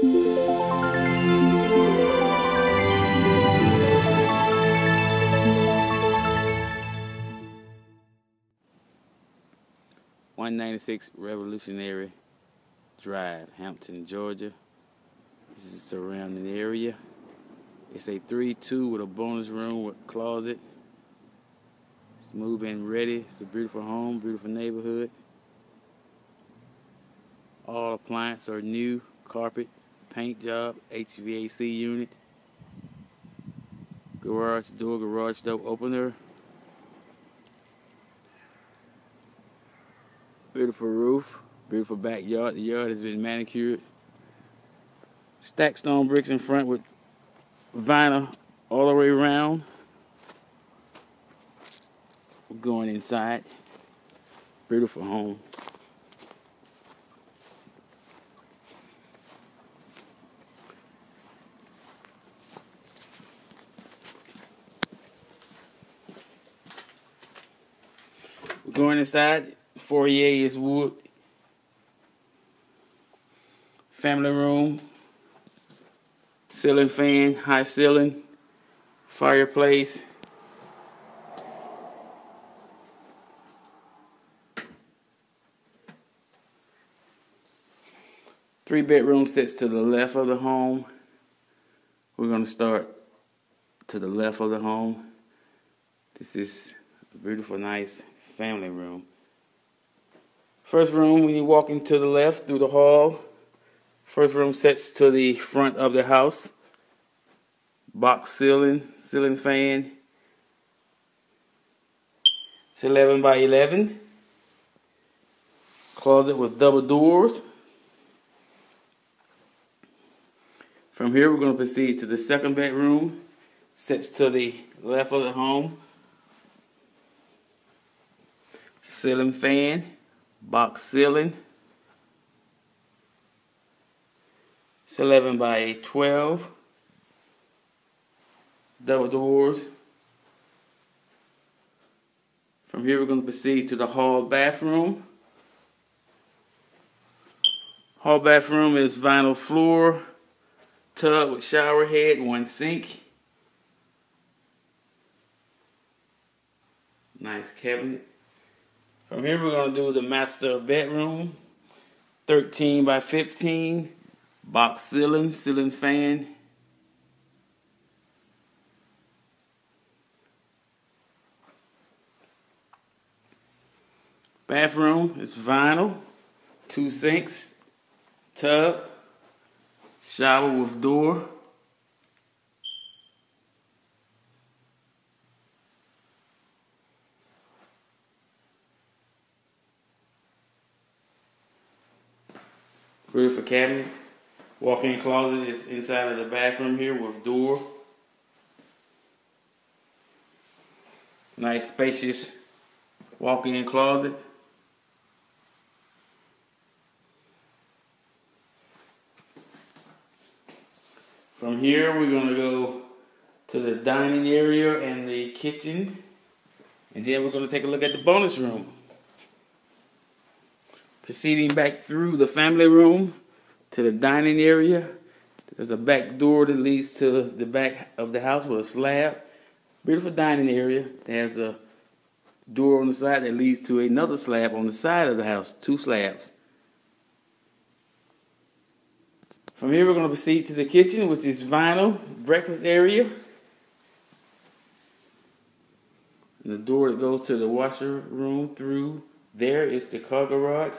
One ninety six Revolutionary Drive, Hampton, Georgia. This is the surrounding area. It's a 3-2 with a bonus room with closet. It's move-in ready. It's a beautiful home, beautiful neighborhood. All appliances are new. Carpet, paint job, HVAC unit. Garage door, garage door opener. Beautiful roof, beautiful backyard. The yard has been manicured. Stacked stone bricks in front with vinyl all the way around. We're going inside. Beautiful home. Going inside. Foyer is wood. Family room. Ceiling fan, high ceiling. Fireplace. Three bedroom sits to the left of the home. We're going to start to the left of the home. This is beautiful, nice family room. First room, when you walk into the left through the hall, first room sets to the front of the house. Box ceiling, ceiling fan. It's 11 by 11. Closet with double doors. From here, we're going to proceed to the second bedroom. Sets to the left of the home. Ceiling fan, box ceiling. It's 11 by 12. Double doors. From here, we're going to proceed to the hall bathroom. Hall bathroom is vinyl floor, tub with shower head, one sink. Nice cabinet. From here, we're going to do the master bedroom. 13 by 15. Box ceiling, ceiling fan. Bathroom is vinyl. Two sinks. Tub. Shower with door. Beautiful cabinets. Walk-in closet is inside of the bathroom here with door. Nice spacious walk-in closet. From here, we're going to go to the dining area and the kitchen. And then we're going to take a look at the bonus room. Proceeding back through the family room to the dining area. There's a back door that leads to the back of the house with a slab. Beautiful dining area. Has a door on the side that leads to another slab on the side of the house. Two slabs. From here, we're going to proceed to the kitchen, which is vinyl breakfast area. And the door that goes to the washer room through there is the car garage,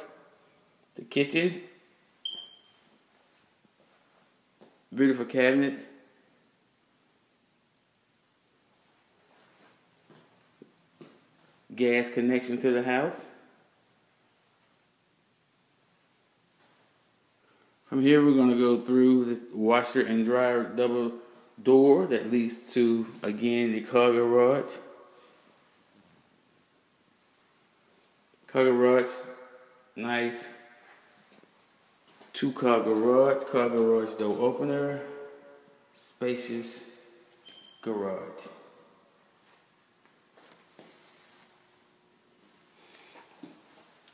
the kitchen, beautiful cabinets. Gas connection to the house. From here, we're going to go through the washer and dryer double door that leads to, again, the car garage. Car garage, nice two car garage, car garage door opener, spacious garage.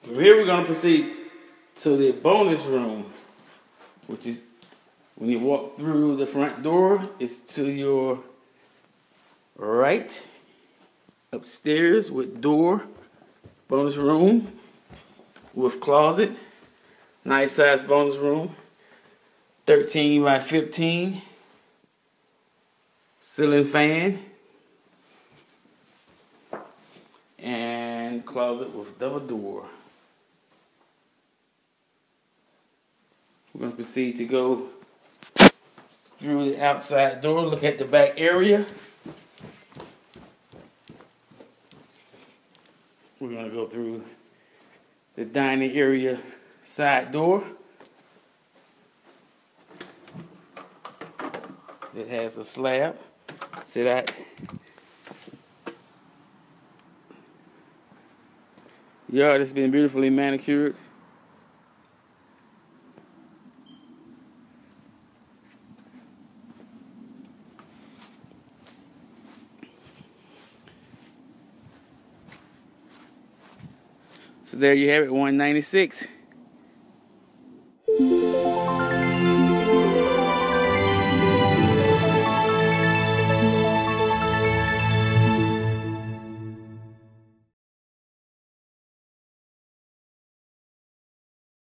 From here, we're to proceed to the bonus room which is When you walk through the front door, it's to your right. Upstairs with door, bonus room with closet. Nice size bonus room. 13 by 15. Ceiling fan. And closet with double door. We're going to proceed to go through the outside door, look at the back area. We're going to go through the dining area side door. It has a slab. See that? Yard has been beautifully manicured. So there you have it, 196.